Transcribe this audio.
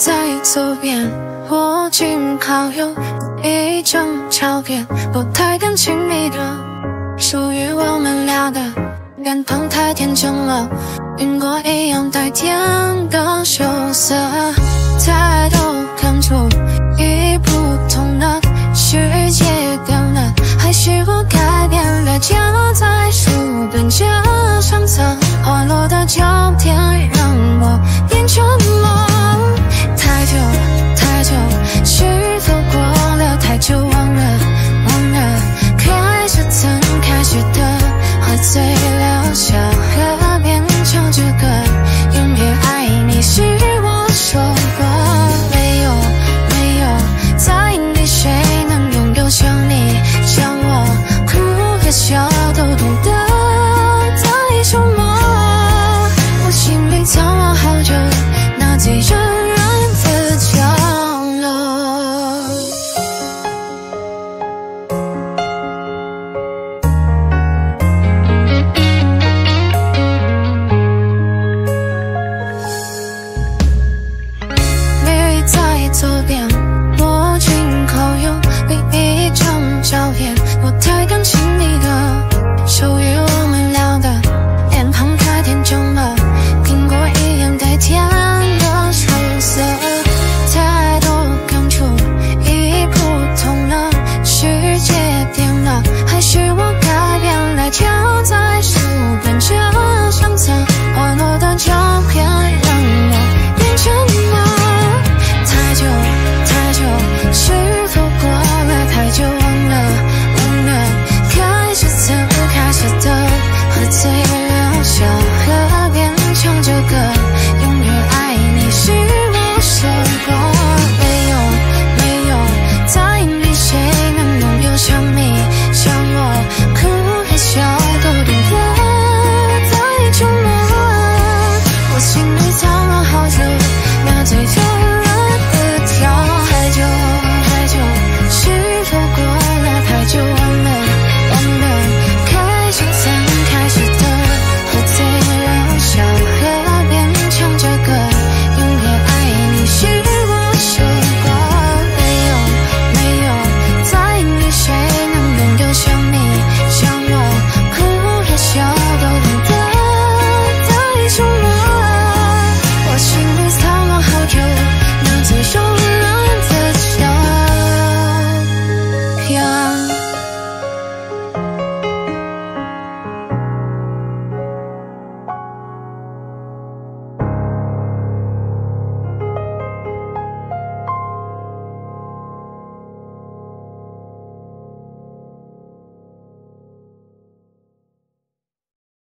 在左边我紧靠右一张照片不太敢亲密的属于我们俩的脸庞太天真了苹果一样带甜的羞涩太多感触已不同了世界变了还是我改变了夹在书本这相册滑落的秋天